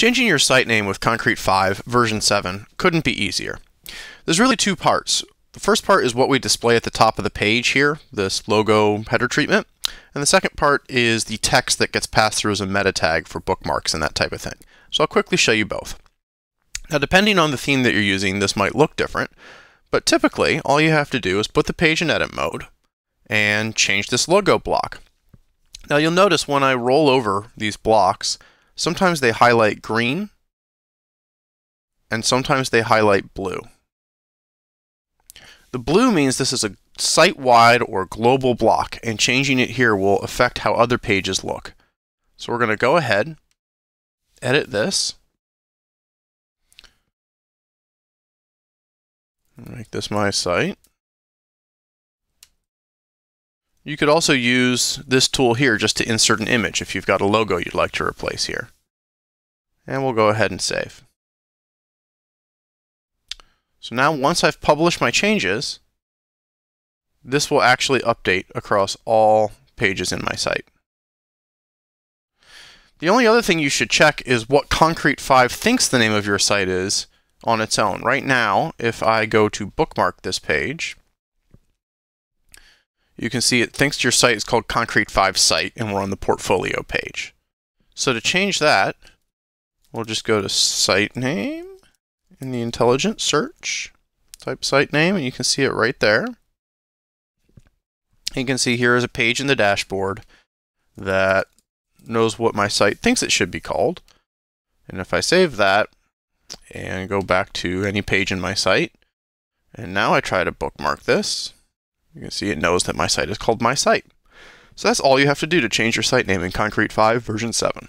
Changing your site name with Concrete 5 version 7 couldn't be easier. There's really two parts. The first part is what we display at the top of the page here, this logo header treatment. And the second part is the text that gets passed through as a meta tag for bookmarks and that type of thing. So I'll quickly show you both. Now depending on the theme that you're using, this might look different, but typically all you have to do is put the page in edit mode and change this logo block. Now you'll notice when I roll over these blocks, Sometimes they highlight green, and sometimes they highlight blue. The blue means this is a site-wide or global block, and changing it here will affect how other pages look. So we're going to go ahead, edit this, make this my site. You could also use this tool here just to insert an image if you've got a logo you'd like to replace here. And we'll go ahead and save. So now once I've published my changes, this will actually update across all pages in my site. The only other thing you should check is what Concrete 5 thinks the name of your site is on its own. Right now, if I go to bookmark this page, you can see it thinks your site is called Concrete 5 Site and we're on the portfolio page. So to change that, we'll just go to site name in the intelligent search, type site name, and you can see it right there. You can see here is a page in the dashboard that knows what my site thinks it should be called. And if I save that and go back to any page in my site, and now I try to bookmark this, you can see it knows that my site is called my site. So that's all you have to do to change your site name in Concrete 5 version 7.